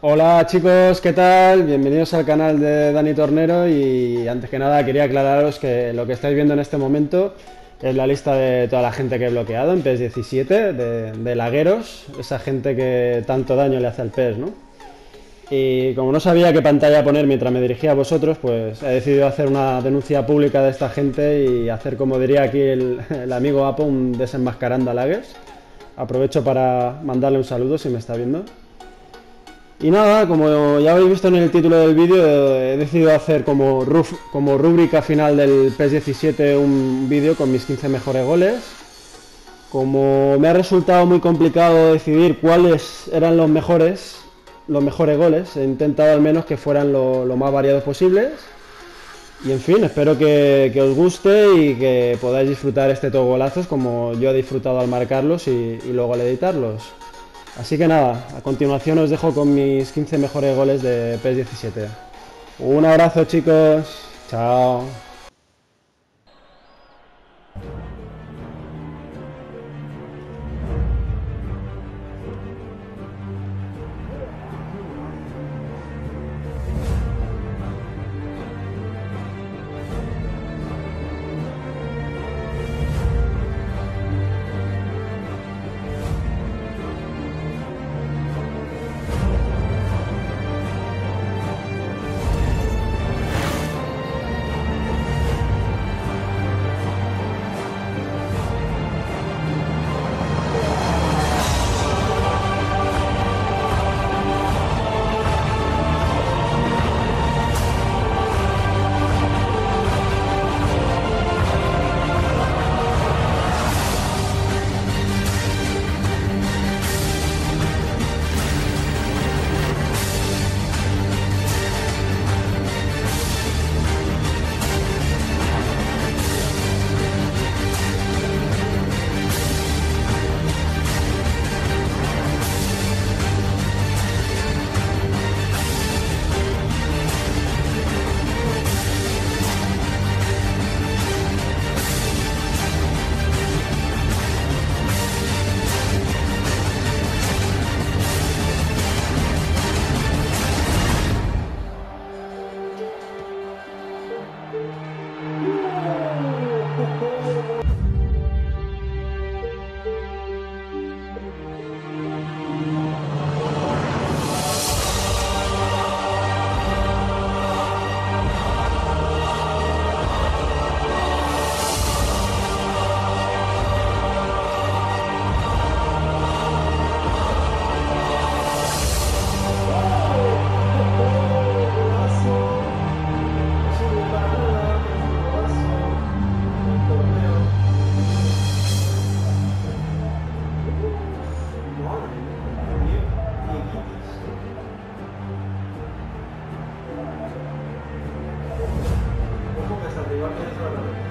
Hola chicos, ¿qué tal? Bienvenidos al canal de Dani Tornero y antes que nada quería aclararos que lo que estáis viendo en este momento es la lista de toda la gente que he bloqueado en PES 17, de, lagueros, esa gente que tanto daño le hace al PES, ¿no? Y como no sabía qué pantalla poner mientras me dirigía a vosotros, pues he decidido hacer una denuncia pública de esta gente y hacer, como diría aquí el, amigo Apo, un desenmascarando a. Aprovecho para mandarle un saludo si me está viendo. Y nada, como ya habéis visto en el título del vídeo, he decidido hacer como, rúbrica final del PES 17 un vídeo con mis 15 mejores goles. Como me ha resultado muy complicado decidir cuáles eran los mejores, los mejores goles, he intentado al menos que fueran lo, más variados posibles. Y en fin, espero que, os guste y que podáis disfrutar este todo golazos como yo he disfrutado al marcarlos y luego al editarlos. Así que nada, a continuación os dejo con mis 15 mejores goles de PES 17. Un abrazo chicos, chao. さんで言われてるそうなので。